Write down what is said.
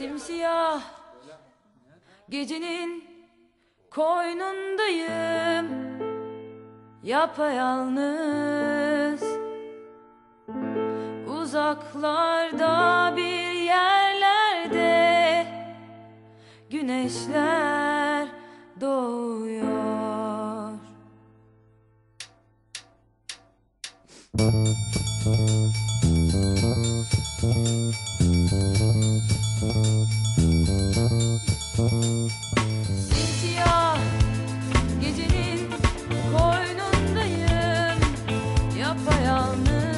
Simsiyah Gecenin koynundayım. Yapayalnız Uzaklarda bir yerlerde Güneşler doğuyor yapayalnız.